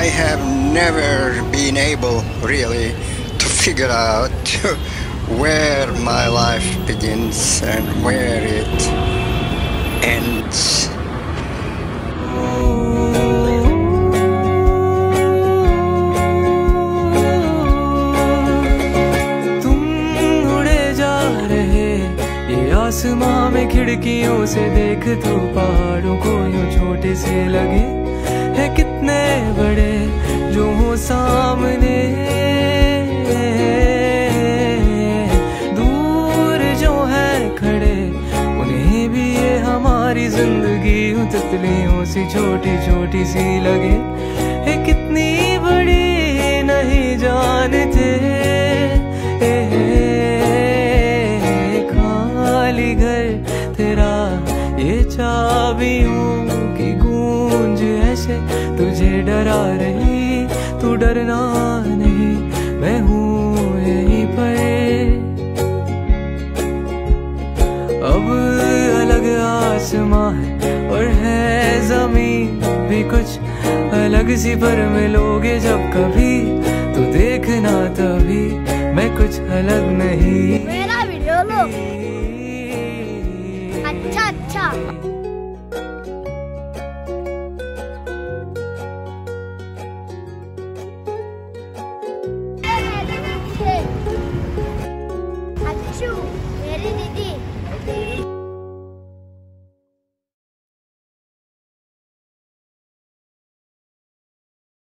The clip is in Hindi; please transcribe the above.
I have never been able really to figure out where my life begins and where it ends. तुम उड़े जा रहे ये आसमां में खिड़कियों से देख तो पहाड़ों को यूं छोटे से लगे है कितने बड़े जो हो सामने। दूर जो है खड़े, उन्हें भी ये हमारी ज़िंदगी तितलियों सी छोटी छोटी सी लगे। है कितनी बड़ी नहीं जानते। खाली घर तेरा ये चाबियों की गूंज ऐसे तुझे डरा रही। तू डरना नहीं, मैं हूँ यहीं पर। अब अलग आसमां है और है ज़मीन, भी कुछ अलग सी पर मिलोगे जब कभी। तो देखना तभी मैं कुछ अलग नहीं। मेरा वीडियो लो। अच्छा अच्छा।